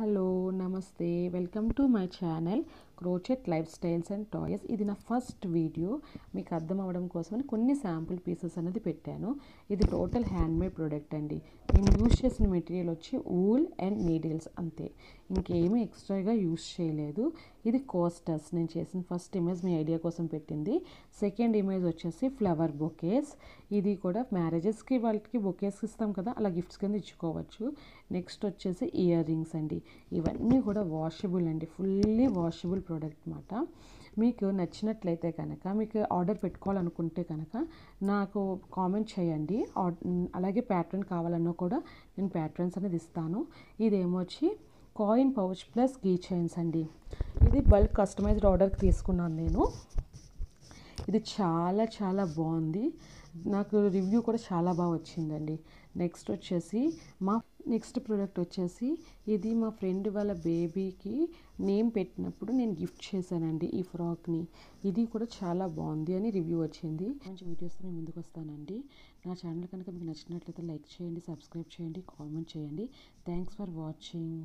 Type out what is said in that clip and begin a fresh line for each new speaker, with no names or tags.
Hello నమస్తే. Welcome to my channel crochet lifestyles and toys. ఇది నా ఫస్ట్ వీడియో. మీకు అర్థం అవ్వడం కోసమని కొన్ని శాంపుల్ పీసెస్ అనేది పెట్టాను. ఇది టోటల్ హ్యాండ్మేడ్ ప్రోడక్ట్ అండి. నేను యూజ్ చేసిన మెటీరియల్ వచ్చి ఊల్ అండ్ నీడిల్స్ అంతే. ఇంకేమీ ఎక్స్ట్రాగా యూజ్ చేయలేదు. ఇది కోస్టర్స్ నేను చేసిన ఫస్ట్ ఇమేజ్ మీ ఐడియా కోసం పెట్టింది. సెకండ్ ఇమేజ్ వచ్చేసి ఫ్లవర్ బొకేస్ ఇది కూడా మ్యారేజెస్కి వాళ్ళకి బొకేస్ ఇస్తాం కదా అలా గిఫ్ట్స్ కింద ఇచ్చుకోవచ్చు. నెక్స్ట్ వచ్చేసి ఇయర్ రింగ్స్ అండి. ఇవన్నీ కూడా వాషబుల్ అండి. ఫుల్లీ వాషబుల్ ప్రోడక్ట్ అనమాట మీకు నచ్చినట్లయితే కనుక మీకు ఆర్డర్ పెట్టుకోవాలనుకుంటే కనుక నాకు కామెంట్ చేయండి. అలాగే ప్యాటర్న్ కావాలన్నా కూడా నేను ప్యాటర్న్స్ అనేది ఇస్తాను. ఇదేమొచ్చి coin pouch plus key chains అండి. ఇది బల్క్ కస్టమైజ్డ్ ఆర్డర్కి తీసుకున్నాను నేను. ఇది చాలా చాలా బాగుంది. నాకు రివ్యూ కూడా చాలా బాగా వచ్చిందండి. నెక్స్ట్ వచ్చేసి మా నెక్స్ట్ ప్రోడక్ట్ వచ్చేసి ఇది మా ఫ్రెండ్ వాళ్ళ బేబీకి నేమ్ పెట్టినప్పుడు నేను గిఫ్ట్ చేశానండి ఈ ఫ్రాక్ని. ఇది కూడా చాలా బాగుంది అని రివ్యూ వచ్చింది. మంచి వీడియోస్తో నేను ముందుకు వస్తానండి. నా ఛానల్ కనుక మీకు నచ్చినట్లయితే లైక్ చేయండి సబ్స్క్రైబ్ చేయండి కామెంట్ చేయండి. Thanks for watching.